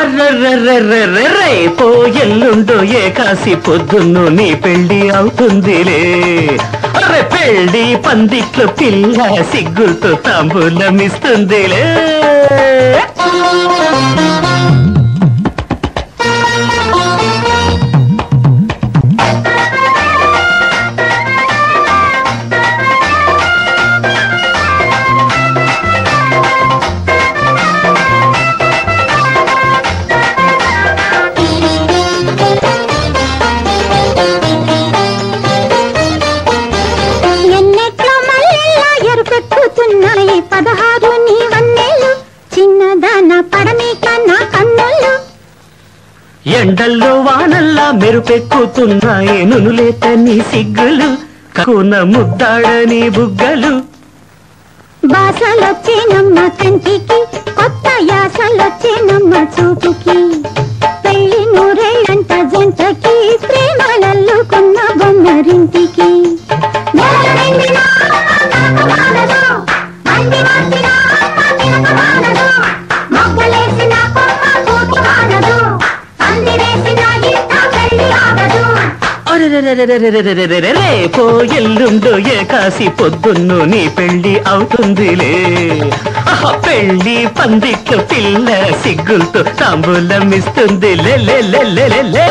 అర్రర్రర్రర్రై పో ఎల్లుండో ఏ కాసి పొద్దున్ను నీ పెళ్ళి అవుతుందిలే. అరే పెళ్ళి పందిట్లో పిల్ల సిగ్గులతో తాంబూలమిస్తుందిలే ఎండల్లో వానల్లా మెరుపెక్కుతున్నాయి నునులేత సిగ్గులు కూన ముద్దాడని బుగ్గలు. బాసలొచ్చేనమ్మ కంటికి కొత్త యాసలొచ్చేనమ్మ చూపుకి. పెళ్ళి నూరేళ్ళంట జంటకి ప్రేమలల్లుకున్న బొమ్మరింటికి పో ఏ కాసి పొద్దున్ను నీ పెళ్ళి అవుతుందిలే. పెళ్ళి పందిట్లో పిల్ల సిగ్గులతో తాంబూలం ఇస్తుంది లే.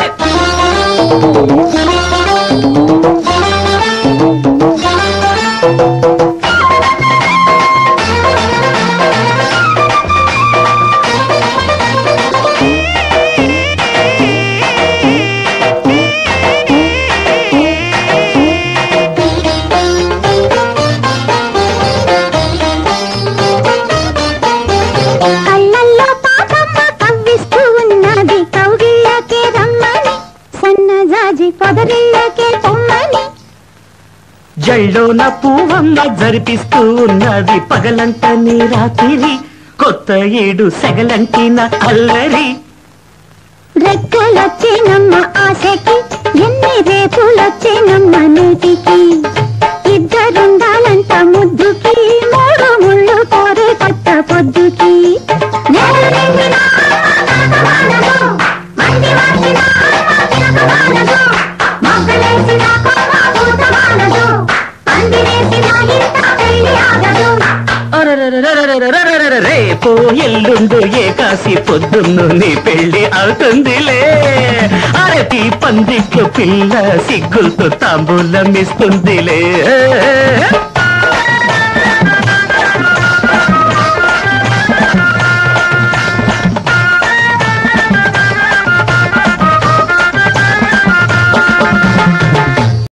సన్నజాజి పొదరిళ్ళకే పొమ్మని. జల్లోన పూవమ్మ జరిపిస్తూ ఉన్నది పగలంట నీ రాత్రి. కొత్త ఏడు సెగలంటిన అల్లరి. రెక్కలొచ్చేనమ్మ రేపో ఎల్లుండు ఏకాసి పొద్దున్ను నీ పెళ్ళి అవుతుందిలే అరటి పందిట్లో పిల్ల సిగ్గులతో తాంబూలమిస్తుందిలే